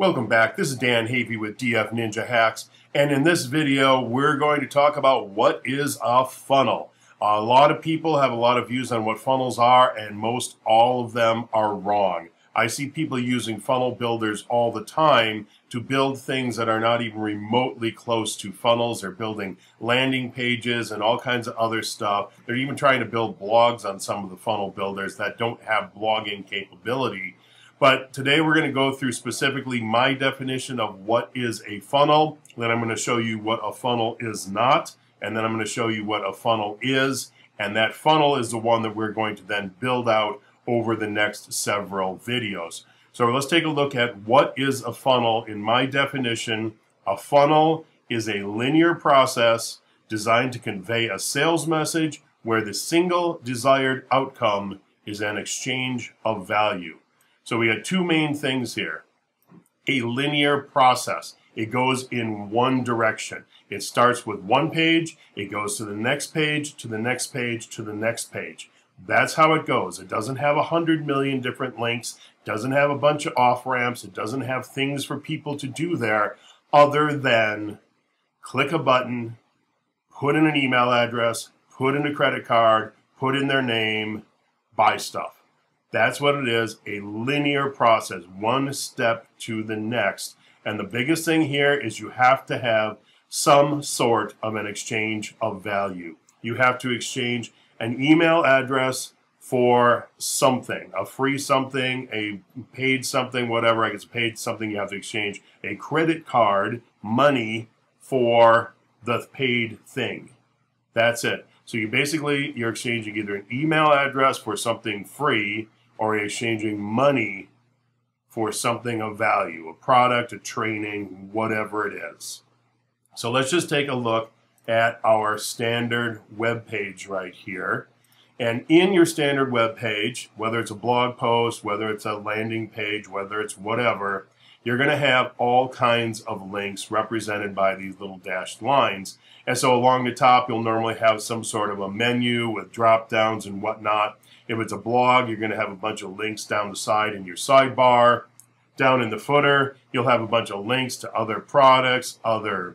Welcome back. This is Dan Havey with DF Ninja Hacks. And in this video, we're going to talk about what is a funnel. A lot of people have a lot of views on what funnels are, and most all of them are wrong. I see people using funnel builders all the time to build things that are not even remotely close to funnels. They're building landing pages and all kinds of other stuff. They're even trying to build blogs on some of the funnel builders that don't have blogging capability. But today we're going to go through specifically my definition of what is a funnel. Then I'm going to show you what a funnel is not. And then I'm going to show you what a funnel is. And that funnel is the one that we're going to then build out over the next several videos. So let's take a look at what is a funnel. In my definition, a funnel is a linear process designed to convey a sales message where the single desired outcome is an exchange of value. So we got two main things here. A linear process. It goes in one direction. It starts with one page, it goes to the next page, to the next page, to the next page. That's how it goes. It doesn't have a hundred million different links, doesn't have a bunch of off ramps, it doesn't have things for people to do there other than click a button, put in an email address, put in a credit card, put in their name, buy stuff. That's what it is, a linear process, one step to the next. And the biggest thing here is you have to have some sort of an exchange of value. You have to exchange an email address for something, a free something, a paid something, whatever. I guess paid something you have to exchange a credit card, money for the paid thing. That's it. So you basically you're exchanging either an email address for something free or exchanging money for something of value, a product, a training, whatever it is. So let's just take a look at our standard web page right here. And in your standard web page, whether it's a blog post, whether it's a landing page, whether it's whatever, you're going to have all kinds of links represented by these little dashed lines. And so along the top, you'll normally have some sort of a menu with drop downs and whatnot. If it's a blog, you're going to have a bunch of links down the side in your sidebar. Down in the footer, you'll have a bunch of links to other products, other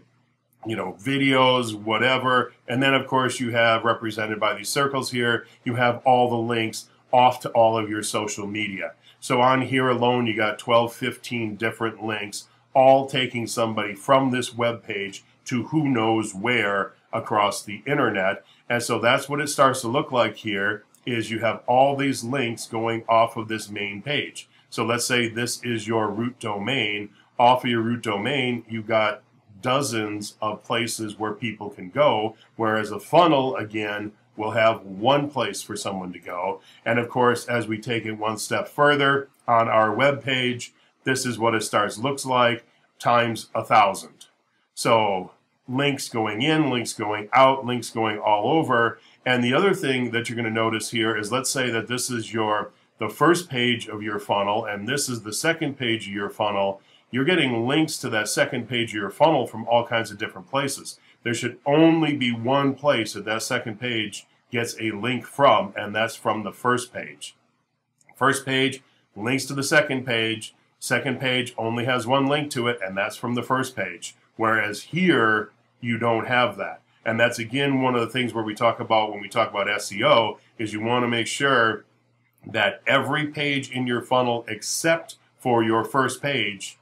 you know, videos, whatever. And then, of course, you have represented by these circles here, you have all the links off to all of your social media. So on here alone, you got 12, 15 different links, all taking somebody from this web page to who knows where across the internet. And so that's what it starts to look like here is you have all these links going off of this main page. So let's say this is your root domain. Off of your root domain, you got dozens of places where people can go, whereas a funnel, again, will have one place for someone to go. And of course, as we take it one step further on our web page, this is what it starts looks like times a thousand. So links going in, links going out, links going all over. And the other thing that you're going to notice here is let's say that this is your the first page of your funnel and this is the second page of your funnel. You're getting links to that second page of your funnel from all kinds of different places. There should only be one place that that second page gets a link from, and that's from the first page. First page links to the second page. Second page only has one link to it, and that's from the first page. Whereas here, you don't have that. And that's again one of the things where we talk about when we talk about SEO is you want to make sure that every page in your funnel except for your first page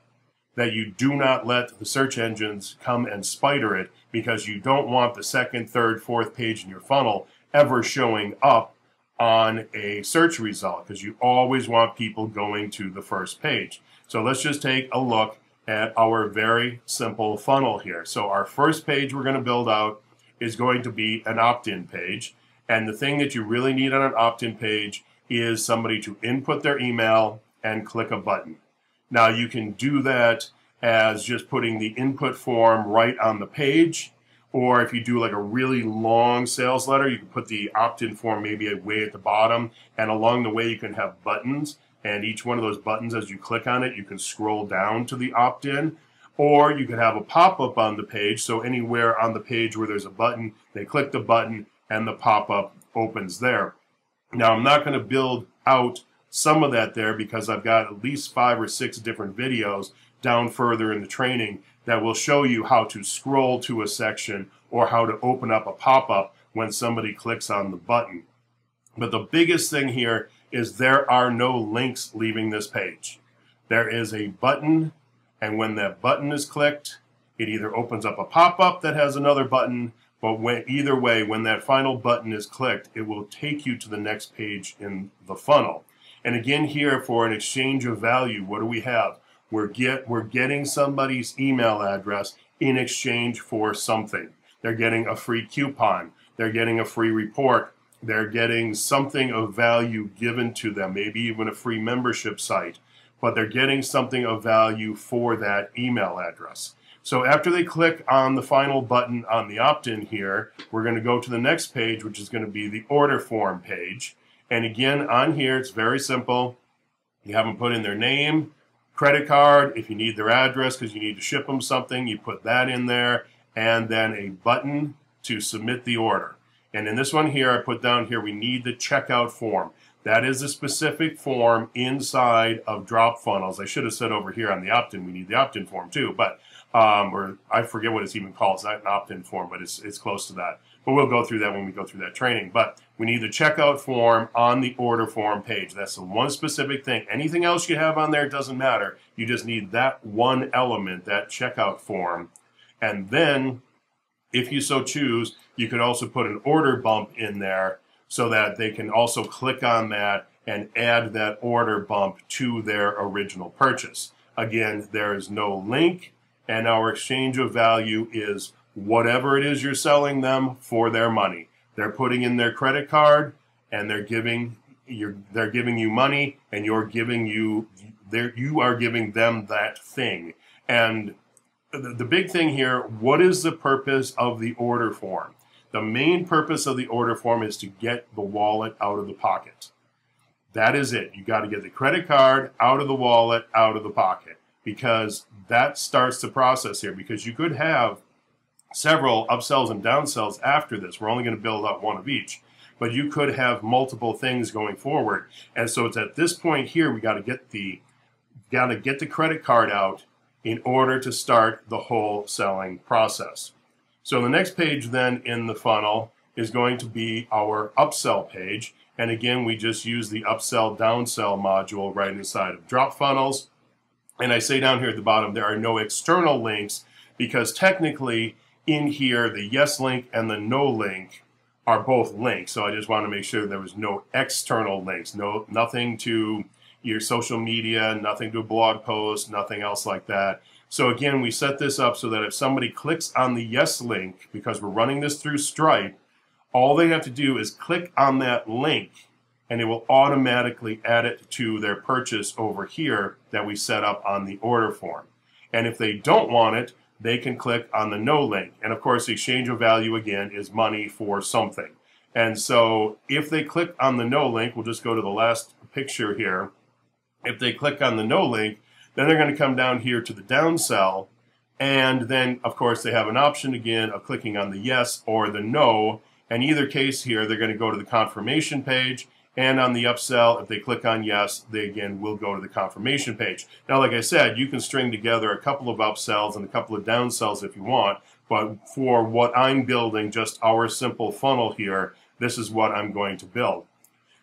that you do not let the search engines come and spider it because you don't want the second, third, fourth page in your funnel ever showing up on a search result because you always want people going to the first page. So let's just take a look at our very simple funnel here. So our first page we're going to build out is going to be an opt-in page. And the thing that you really need on an opt-in page is somebody to input their email and click a button. Now you can do that as just putting the input form right on the page. Or if you do like a really long sales letter, you can put the opt-in form maybe way at the bottom. And along the way, you can have buttons. And each one of those buttons, as you click on it, you can scroll down to the opt-in. Or you could have a pop-up on the page. So anywhere on the page where there's a button, they click the button and the pop-up opens there. Now I'm not going to build out some of that there because I've got at least five or six different videos down further in the training that will show you how to scroll to a section or how to open up a pop-up when somebody clicks on the button. But the biggest thing here is there are no links leaving this page. There is a button, and when that button is clicked, it either opens up a pop-up that has another button, but when, either way, when that final button is clicked, it will take you to the next page in the funnel. And again here for an exchange of value, what do we have? We're, get, we're getting somebody's email address in exchange for something. They're getting a free coupon. They're getting a free report. They're getting something of value given to them, maybe even a free membership site, but they're getting something of value for that email address. So after they click on the final button on the opt-in here, we're going to go to the next page, which is going to be the order form page. And again, on here, it's very simple. You have them put in their name, credit card, if you need their address because you need to ship them something, you put that in there, and then a button to submit the order. And in this one here, I put down here, we need the checkout form. That is a specific form inside of DropFunnels. I should have said over here on the opt-in, we need the opt-in form too, but, um, or I forget what it's even called. It's not an opt-in form, but it's, it's close to that. But we'll go through that when we go through that training. But we need the checkout form on the order form page. That's the one specific thing. Anything else you have on there doesn't matter. You just need that one element, that checkout form. And then if you so choose, you could also put an order bump in there so that they can also click on that and add that order bump to their original purchase. Again, there is no link, and our exchange of value is whatever it is you're selling them for their money. They're putting in their credit card and they're giving you're they're giving you money and you're giving you you are giving them that thing. And the, big thing here, what is the purpose of the order form? The main purpose of the order form is to get the wallet out of the pocket. That is it. You got to get the credit card out of the wallet, out of the pocket, because that starts the process here. Because you could have several upsells and downsells after this. We're only going to build up one of each, but you could have multiple things going forward. And so it's at this point here we got to get the got to get the credit card out in order to start the whole selling process. So the next page then in the funnel is going to be our upsell page. And again, we just use the upsell downsell module right inside of DropFunnels. And I say down here at the bottom, there are no external links because technically in here, the yes link and the no link are both links. So I just want to make sure there was no external links, no nothing to your social media, nothing to a blog post, nothing else like that. So again, we set this up so that if somebody clicks on the yes link, because we're running this through Stripe, all they have to do is click on that link and it will automatically add it to their purchase over here that we set up on the order form. And if they don't want it, they can click on the no link. And of course, the exchange of value again is money for something. And so if they click on the no link, we'll just go to the last picture here. If they click on the no link, then they're going to come down here to the downsell. And then, of course, they have an option again of clicking on the yes or the no. In either case here, they're going to go to the confirmation page and on the upsell, if they click on yes, they again will go to the confirmation page. Now, like I said, you can string together a couple of upsells and a couple of downsells if you want. But for what I'm building, just our simple funnel here, this is what I'm going to build.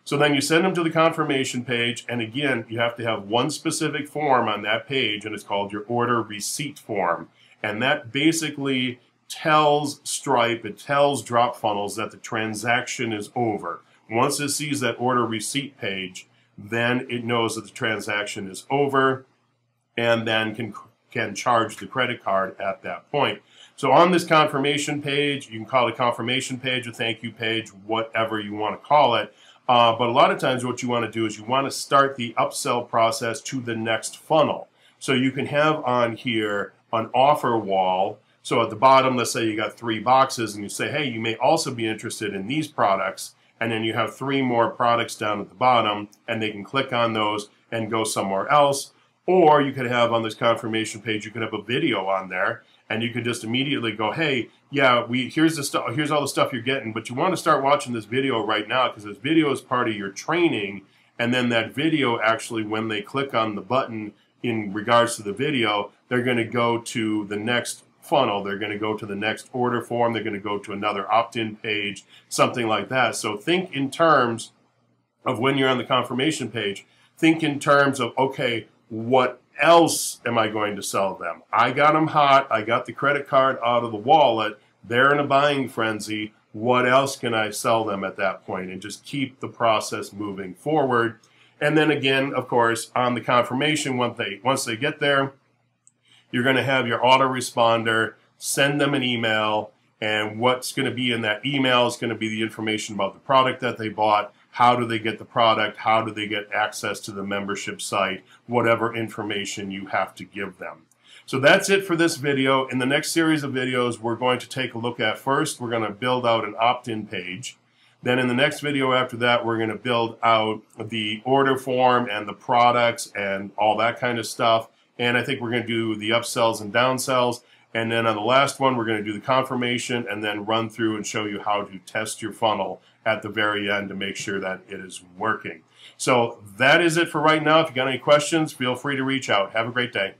So then you send them to the confirmation page. And again, you have to have one specific form on that page, and it's called your order receipt form. And that basically tells Stripe, it tells DropFunnels that the transaction is over. Once it sees that order receipt page, then it knows that the transaction is over and then can, can charge the credit card at that point. So on this confirmation page, you can call it a confirmation page, a thank you page, whatever you want to call it. Uh, but a lot of times what you want to do is you want to start the upsell process to the next funnel. So you can have on here an offer wall. So at the bottom, let's say you got three boxes and you say, hey, you may also be interested in these products and then you have three more products down at the bottom, and they can click on those and go somewhere else. Or you could have on this confirmation page, you could have a video on there, and you could just immediately go, "Hey, yeah, we here's the stuff, here's all the stuff you're getting, but you want to start watching this video right now because this video is part of your training." And then that video actually, when they click on the button in regards to the video, they're going to go to the next funnel. They're going to go to the next order form. They're going to go to another opt-in page, something like that. So think in terms of when you're on the confirmation page, think in terms of, okay, what else am I going to sell them? I got them hot. I got the credit card out of the wallet. They're in a buying frenzy. What else can I sell them at that point? And just keep the process moving forward. And then again, of course, on the confirmation, once they, once they get there, you're going to have your autoresponder send them an email and what's going to be in that email is going to be the information about the product that they bought how do they get the product? How do they get access to the membership site? Whatever information you have to give them. So that's it for this video. In the next series of videos we're going to take a look at first we're going to build out an opt-in page. Then in the next video after that, we're going to build out the order form and the products and all that kind of stuff. And I think we're going to do the upsells and downsells. And then on the last one, we're going to do the confirmation and then run through and show you how to test your funnel at the very end to make sure that it is working. So that is it for right now. If you got any questions, feel free to reach out. Have a great day.